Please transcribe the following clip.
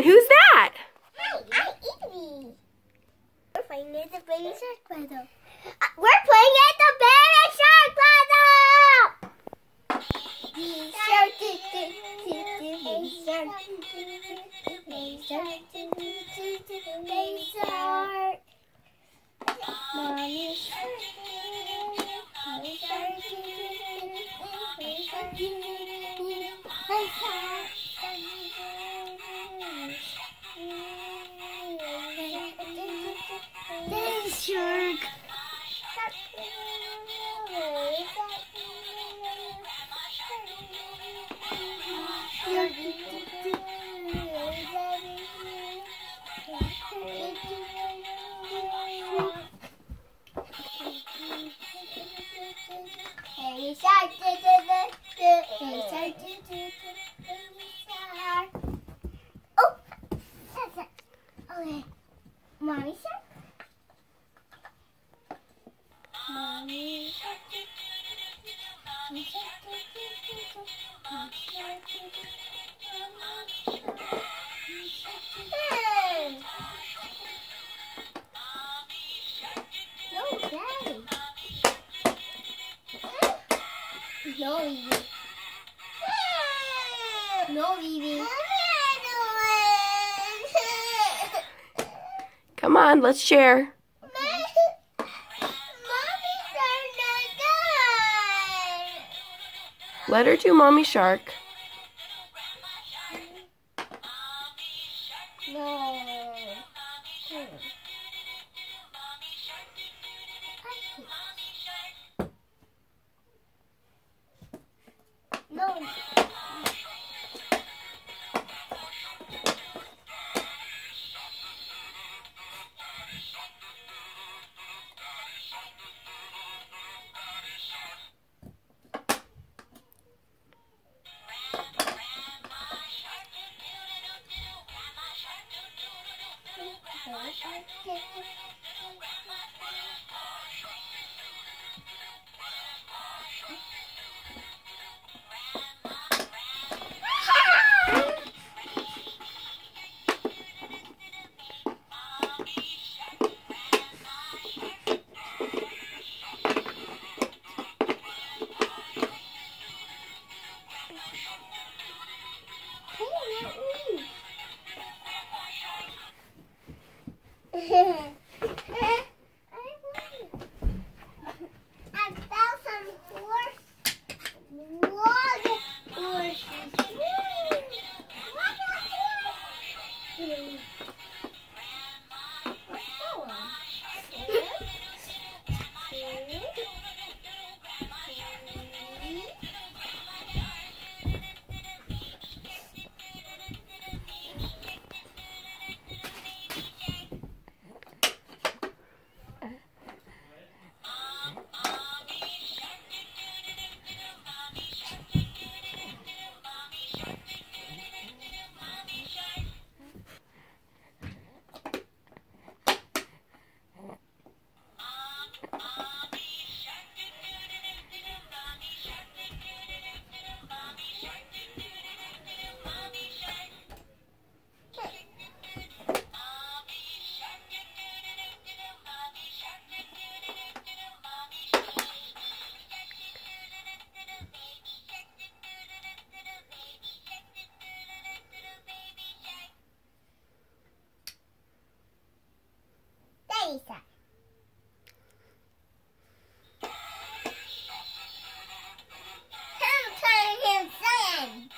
And who's that? Hi, I'm Evie. We're playing at the Baby Shark Puzzle. Uh, we're playing at the Baby Shark Puzzle! Baby Shark, do, do, do, do, Baby Shark, do, do, do, Baby Shark, do, do, do, do, Baby Shark. Mommy Shark, Shark. No, Evie. No, Evie. Come on, let's share. Let her do Mommy Shark. No. Hmm. No. I Tchau. Lisa. Him saying.